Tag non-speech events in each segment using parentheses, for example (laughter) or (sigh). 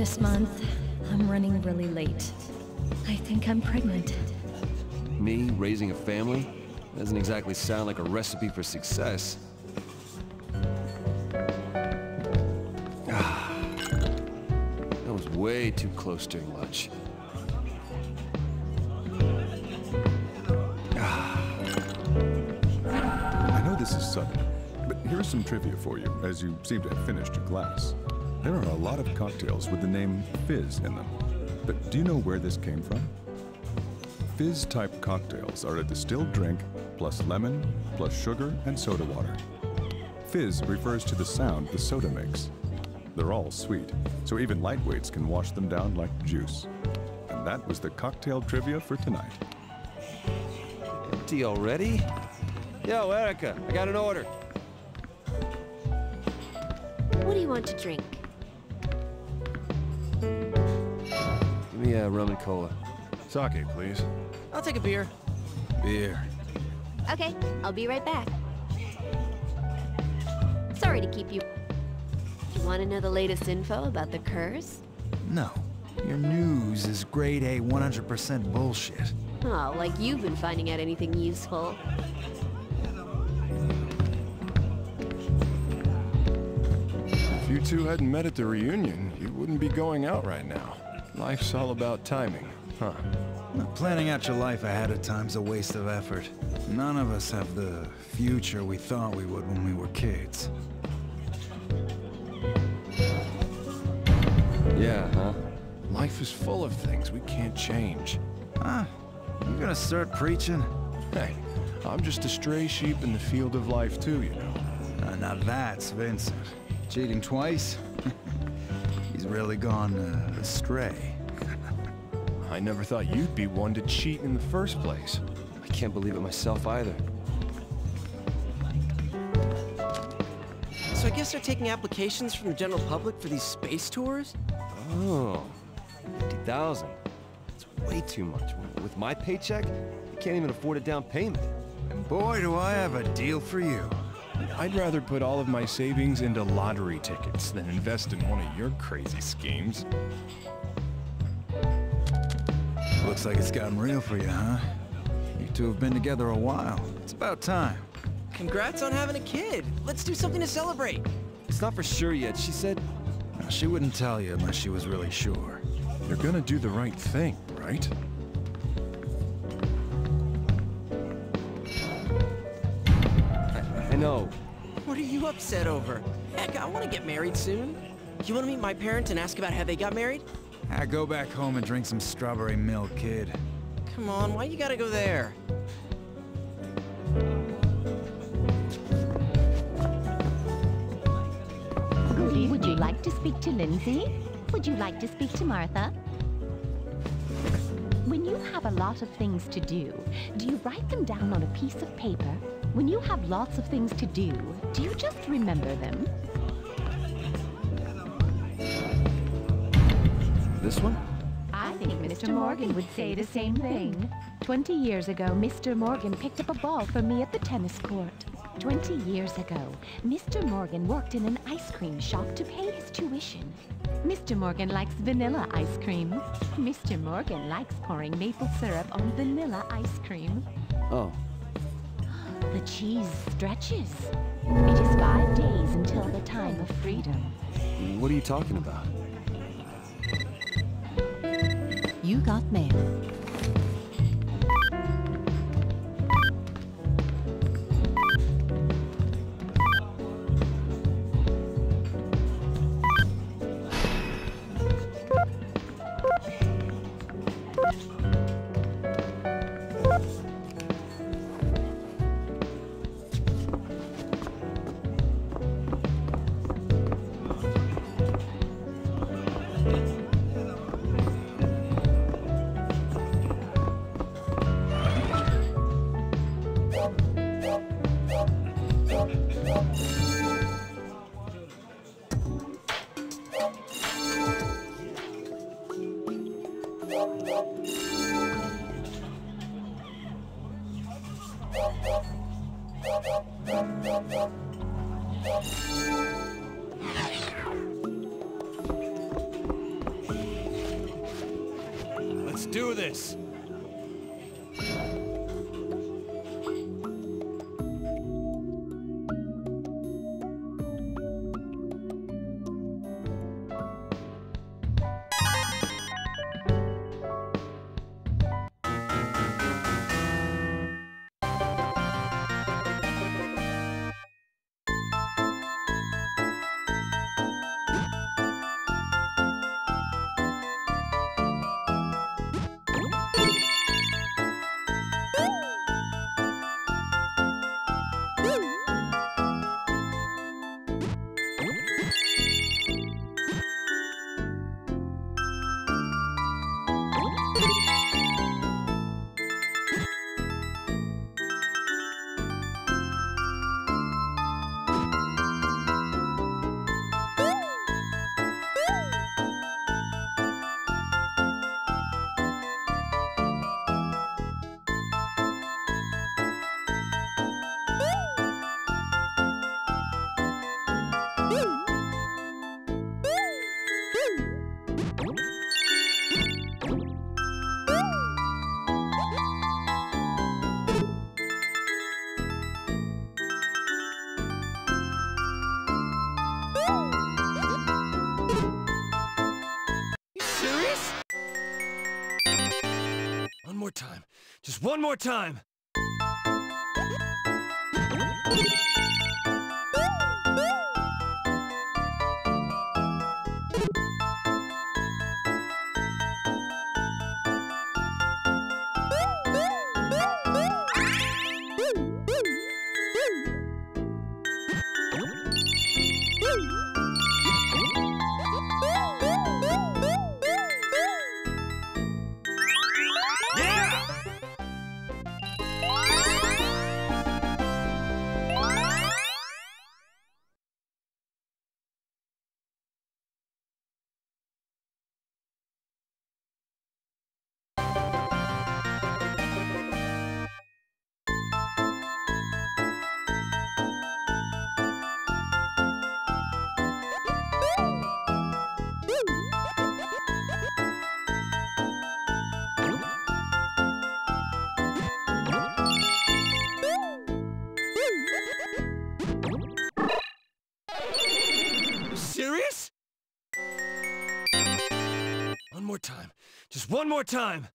This month, I'm running really late. I think I'm pregnant. Me raising a family? Doesn't exactly sound like a recipe for success. Ah. That was way too close during lunch. I know this is sudden, but here's some trivia for you, as you seem to have finished your glass. There are a lot of cocktails with the name Fizz in them. But do you know where this came from? Fizz type cocktails are a distilled drink plus lemon plus sugar and soda water. Fizz refers to the sound the soda makes. They're all sweet, so even lightweights can wash them down like juice. And that was the cocktail trivia for tonight. Empty already? Yo, Erica, I got an order. What do you want to drink? Give me a rum and cola. Sake, please. I'll take a beer. Beer. Okay, I'll be right back. Sorry to keep you. You want to know the latest info about the curse? No. Your news is grade A 100% bullshit. Oh, like you've been finding out anything useful. If you two hadn't met at the reunion, you wouldn't be going out right now. Life's all about timing, huh? Planning out your life ahead of time's a waste of effort. None of us have the future we thought we would when we were kids. Yeah, huh? Life is full of things we can't change. Huh? You gonna start preaching? Hey, I'm just a stray sheep in the field of life too, you know. Uh, now that's Vincent. Cheating twice? He's really gone uh, astray. I never thought you'd be one to cheat in the first place. I can't believe it myself either. So I guess they're taking applications from the general public for these space tours? Oh, 50,000. That's way too much. With my paycheck, I can't even afford a down payment. And boy, do I have a deal for you. I'd rather put all of my savings into lottery tickets than invest in one of your crazy schemes. Looks like it's gotten real for you, huh? You two have been together a while. It's about time. Congrats on having a kid. Let's do something to celebrate. It's not for sure yet. She said, Now, she wouldn't tell you unless she was really sure. You're gonna do the right thing, right? I, I know. What are you upset over? Heck, I want to get married soon. You want to meet my parents and ask about how they got married? I go back home and drink some strawberry milk, kid. Come on, why you gotta go there? Rudy, would you like to speak to Lindsay? Would you like to speak to Martha? When you have a lot of things to do, do you write them down on a piece of paper? When you have lots of things to do, do you just remember them? This one? I think Mr. Morgan would say the same thing. Twenty years ago, Mr. Morgan picked up a ball for me at the tennis court. Twenty years ago, Mr. Morgan worked in an ice cream shop to pay his tuition. Mr. Morgan likes vanilla ice cream. Mr. Morgan likes pouring maple syrup on vanilla ice cream. Oh, The cheese stretches. It is five days until the time of freedom. what are you talking about? You got mail. Let's do this! One more time. Time. Just one more time.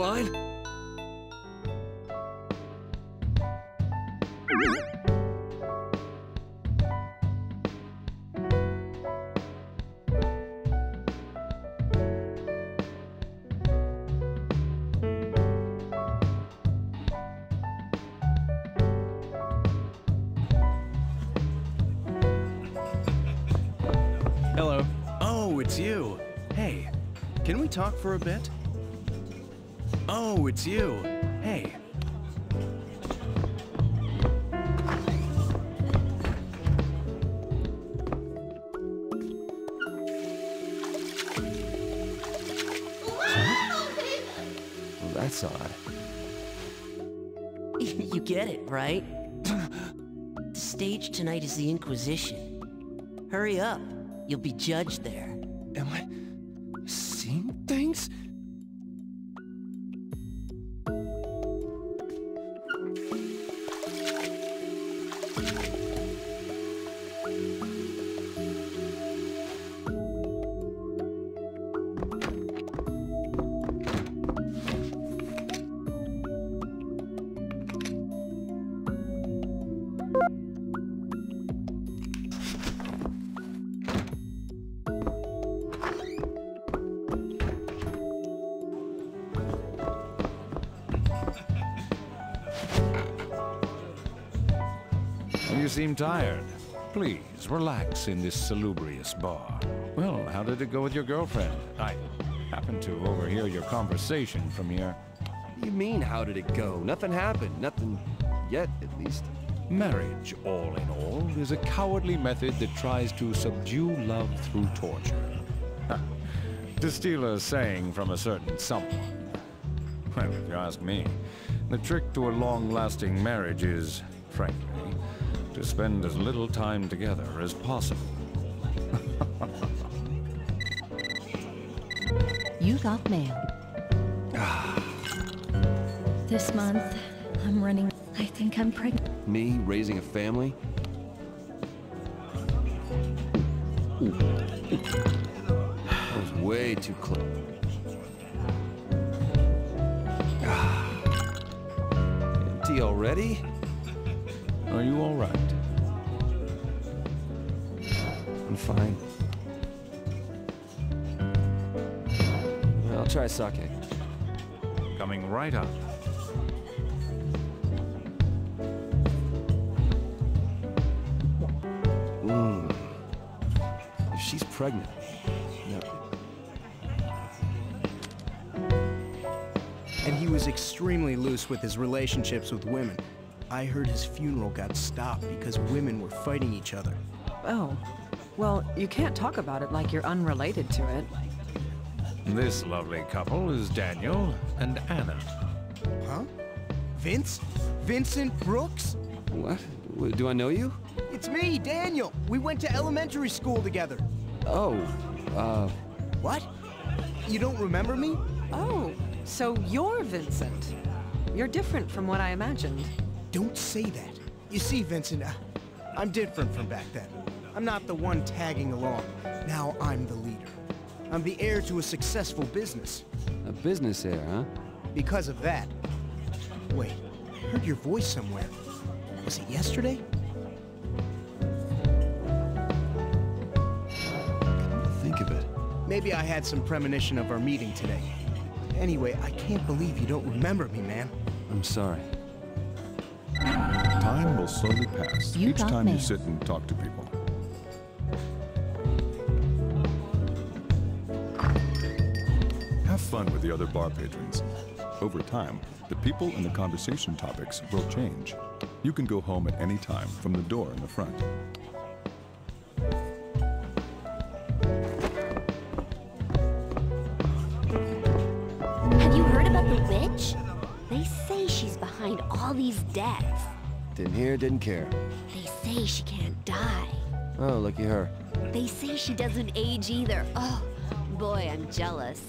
Line? Hello. Oh, it's you. Hey, can we talk for a bit? Oh, it's you. Hey. Well, that's odd. (laughs) you get it, right? The stage tonight is the Inquisition. Hurry up. You'll be judged there. Am I You seem tired. Please, relax in this salubrious bar. Well, how did it go with your girlfriend? I happened to overhear your conversation from here. What do you mean, how did it go? Nothing happened. Nothing yet, at least. Marriage, all in all, is a cowardly method that tries to subdue love through torture. to steal a saying from a certain someone. Well, if you ask me, the trick to a long-lasting marriage is, frankly, to spend as little time together as possible. You got mail. This month, I'm running. I think I'm pregnant. Me raising a family? That was way too close. Empty already? Are you all right? I'm fine. I'll try sake. Coming right up. Mmm. If she's pregnant. Yep. And he was extremely loose with his relationships with women. I heard his funeral got stopped because women were fighting each other. Oh. Well, you can't talk about it like you're unrelated to it. This lovely couple is Daniel and Anna. Huh? Vince? Vincent Brooks? What? Do I know you? It's me, Daniel. We went to elementary school together. Oh, uh, What? You don't remember me? Oh, so you're Vincent. You're different from what I imagined. Don't say that. You see, Vincent, uh, I'm different from back then. I'm not the one tagging along. Now I'm the leader. I'm the heir to a successful business. a business heir, huh? Because of that. Wait, I heard your voice somewhere. Was it yesterday? Think of it. Maybe I had some premonition of our meeting today. Anyway, I can't believe you don't remember me, man. I'm sorry. Time will slowly pass You each time you sit and talk to people. Have fun with the other bar patrons. Over time, the people and the conversation topics will change. You can go home at any time from the door in the front. Have you heard about the witch? They say she's behind all these deaths. Didn't hear, didn't care. They say she can't die. Oh, looky her. They say she doesn't age either. Oh, boy, I'm jealous.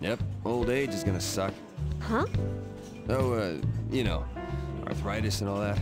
Yep, old age is gonna suck. Huh? Oh, uh, you know, arthritis and all that.